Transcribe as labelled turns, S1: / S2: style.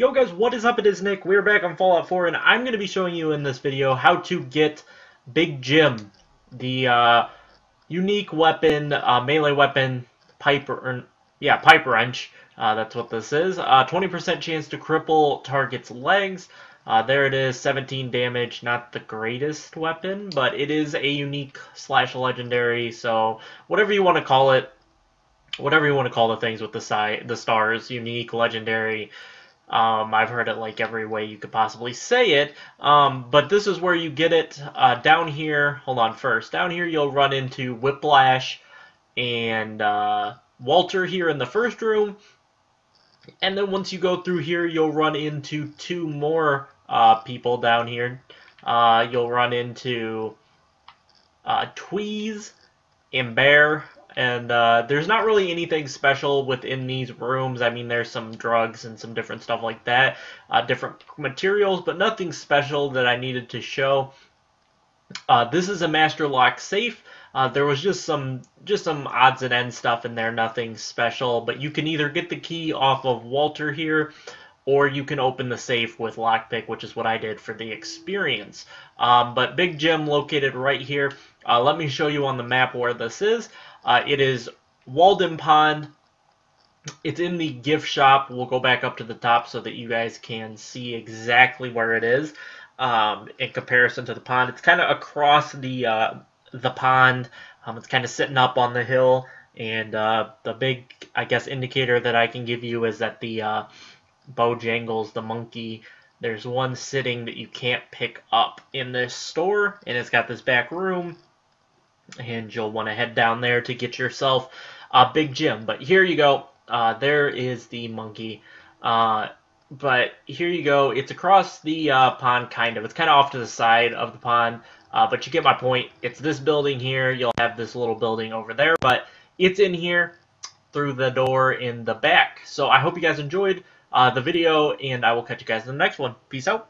S1: Yo guys, what is up? It is Nick. We're back on Fallout 4, and I'm going to be showing you in this video how to get Big Jim, the uh, unique weapon, uh, melee weapon, pipe, or, yeah, pipe wrench. Uh, that's what this is. 20% uh, chance to cripple target's legs. Uh, there it is, 17 damage. Not the greatest weapon, but it is a unique slash legendary. So whatever you want to call it, whatever you want to call the things with the side, the stars, unique, legendary. Um, I've heard it like every way you could possibly say it, um, but this is where you get it. Uh, down here, hold on first. Down here you'll run into Whiplash and uh, Walter here in the first room. And then once you go through here, you'll run into two more uh, people down here. Uh, you'll run into uh, Tweez and Bear and uh, there's not really anything special within these rooms. I mean, there's some drugs and some different stuff like that, uh, different materials, but nothing special that I needed to show. Uh, this is a master lock safe. Uh, there was just some just some odds and ends stuff in there, nothing special. But you can either get the key off of Walter here, or you can open the safe with lockpick, which is what I did for the experience. Um, but Big Jim located right here. Uh, let me show you on the map where this is. Uh, it is Walden Pond. It's in the gift shop. We'll go back up to the top so that you guys can see exactly where it is um, in comparison to the pond. It's kind of across the uh, the pond. Um, it's kind of sitting up on the hill, and uh, the big, I guess, indicator that I can give you is that the uh, Bojangles, the monkey, there's one sitting that you can't pick up in this store, and it's got this back room and you'll want to head down there to get yourself a Big Jim. But here you go. Uh, there is the monkey. Uh, but here you go. It's across the uh, pond, kind of. It's kind of off to the side of the pond. Uh, but you get my point. It's this building here. You'll have this little building over there. But it's in here through the door in the back. So I hope you guys enjoyed uh, the video, and I will catch you guys in the next one. Peace out.